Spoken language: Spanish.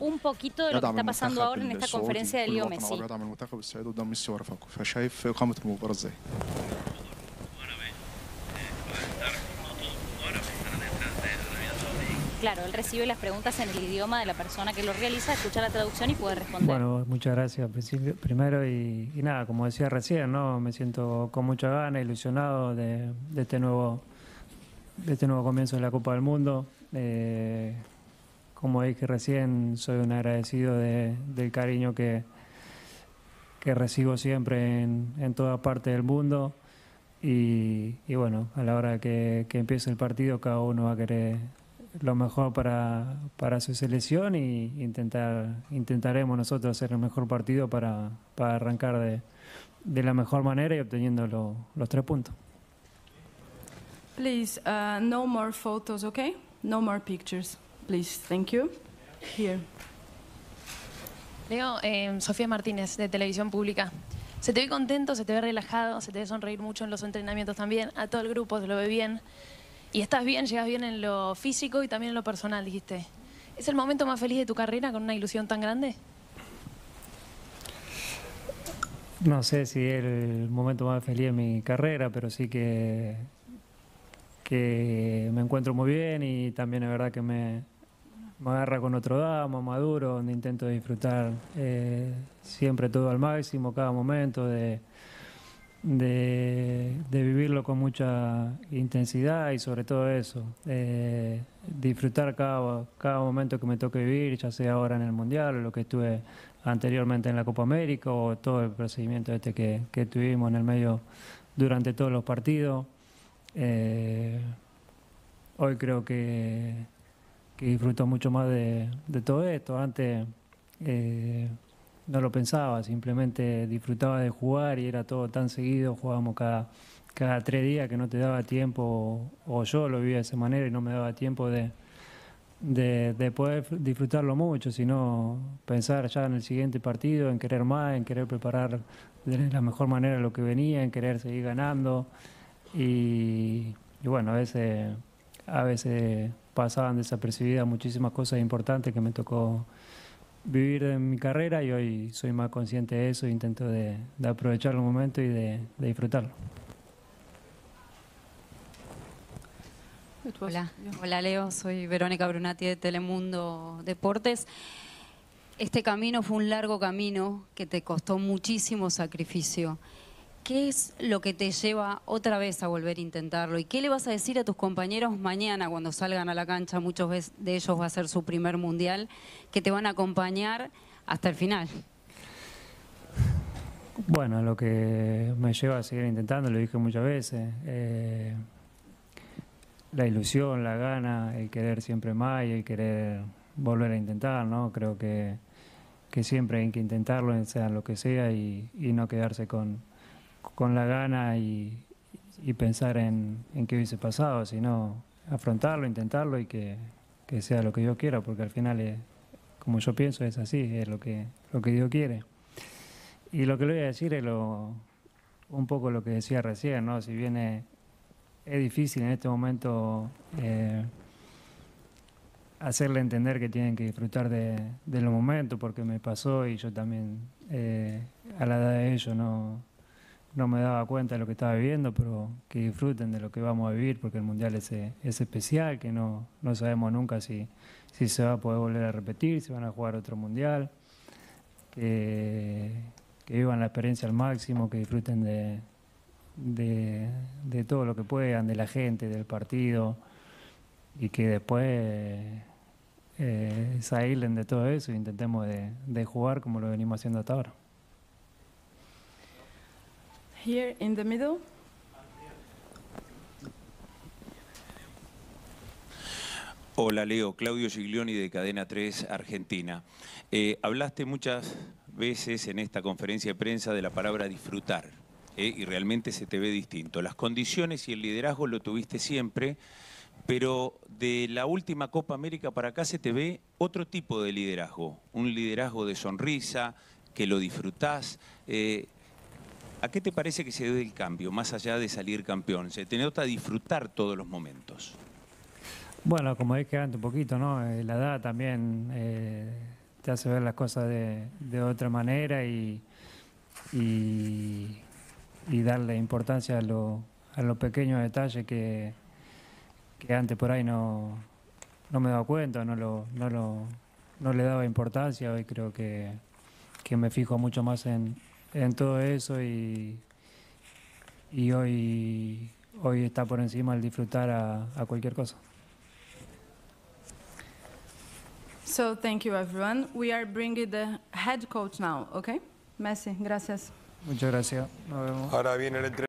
un poquito de lo que está pasando ahora en esta conferencia de Leo Messi. Claro, él recibe las preguntas en el idioma de la persona que lo realiza, escucha la traducción y puede responder. Bueno, muchas gracias primero y, nada, como decía recién, ¿no? me siento con mucha gana, ilusionado de, este nuevo de este nuevo comienzo de la Copa del Mundo. Eh, como dije recién, soy un agradecido de- del cariño que, que recibo siempre en, en toda parte del mundo. Y, y bueno, a la hora que, que empiece el partido, cada uno va a querer lo mejor para, para su selección y intentar intentaremos nosotros hacer el mejor partido para, para arrancar de, de la mejor manera y obteniendo lo- los tres puntos. Please, uh, no more photos, okay? No more pictures, please. Thank you. Here. Leo, eh, Sofía Martínez, de Televisión Pública. Se te ve contento, se te ve relajado, se te ve sonreír mucho en los entrenamientos también. A todo el grupo se lo ve bien. Y estás bien, llegas bien en lo físico y también en lo personal, dijiste. ¿Es el momento más feliz de tu carrera con una ilusión tan grande? No sé si es el momento más feliz de mi carrera, pero sí que, que me encuentro muy bien y también es verdad que me, me agarra con otro dama, maduro, donde intento disfrutar eh, siempre todo al máximo, cada momento, de, vivirlo con mucha intensidad y sobre todo eso, eh, disfrutar cada, cada momento que me toque vivir, ya sea ahora en el Mundial o lo que estuve anteriormente en la Copa América o todo el procedimiento este que, que tuvimos en el medio durante todos los partidos. Eh, hoy creo que, que disfruto mucho más de, todo esto. Antes eh, no lo pensaba, simplemente disfrutaba de jugar y era todo tan seguido, jugábamos cada, cada tres días que no te daba tiempo, o yo lo vivía de esa manera y no me daba tiempo de, de, de poder disfrutarlo mucho, sino pensar ya en el siguiente partido, en querer más, en querer preparar de la mejor manera lo que venía, en querer seguir ganando. Y, y bueno, a veces, a veces pasaban desapercibidas muchísimas cosas importantes que me tocó vivir en mi carrera y hoy soy más consciente de eso e intento de, de aprovechar el momento y de, de disfrutarlo. Hola, hola Leo, soy Verónica Brunati de Telemundo Deportes. Este camino fue un largo camino que te costó muchísimo sacrificio. ¿Qué es lo que te lleva otra vez a volver a intentarlo? ¿Y qué le vas a decir a tus compañeros mañana cuando salgan a la cancha? Muchos de ellos va a ser su primer mundial, que te van a acompañar hasta el final. Bueno, lo que me lleva a seguir intentando, lo dije muchas veces, eh, la ilusión, la gana, el querer siempre más y el querer volver a intentar, ¿no? Creo que, siempre hay que intentarlo, sea lo que sea, y no quedarse con, con la gana y, pensar en, en qué hubiese pasado, sino afrontarlo, intentarlo y que, que sea lo que Dios quiera, porque al final, es, como yo pienso, es así, es lo que, lo que Dios quiere. Y lo que le voy a decir es lo, un poco lo que decía recién, ¿no? Si bien es, difícil en este momento eh, hacerle entender que tienen que disfrutar de, de los momentos, porque me pasó y yo también eh, a la edad de ellos no, no me daba cuenta de lo que estaba viviendo, pero que disfruten de lo que vamos a vivir, porque el Mundial es, eh, es especial, que no, no sabemos nunca si, si se va a poder volver a repetir, si van a jugar otro Mundial que, vivan la experiencia al máximo, que disfruten de, de, todo lo que puedan, de la gente, del partido, y que después eh, de todo eso e intentemos de, de jugar como lo venimos haciendo hasta ahora. Here in the middle. Hola Leo, Claudio Giglioni de Cadena 3 Argentina. Eh, hablaste muchas veces en esta conferencia de prensa de la palabra disfrutar eh, y realmente se te ve distinto. Las condiciones y el liderazgo lo tuviste siempre, pero de la última Copa América para acá se te ve otro tipo de liderazgo, un liderazgo de sonrisa, que lo disfrutás. Eh, ¿A qué te parece que se debe el cambio, más allá de salir campeón? Se te nota disfrutar todos los momentos. Bueno, como dije antes un poquito, ¿no? Eh, la edad también eh, te hace ver las cosas de, otra manera y, darle importancia a, lo- a los pequeños detalles que, antes por ahí no, no me daba cuenta, no, lo, no, lo, no le daba importancia. Hoy creo que me fijo mucho más en, en todo eso y, y hoy, hoy está por encima el disfrutar a, a cualquier cosa. So thank you, everyone. We are bringing the head coach now, okay? Messi, gracias. Muchas gracias. Nos vemos. Ahora viene el entrenador.